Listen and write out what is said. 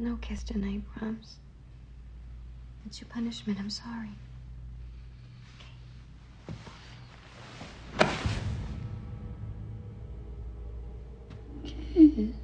No kiss tonight, Brahms. It's your punishment. I'm sorry. Kiss.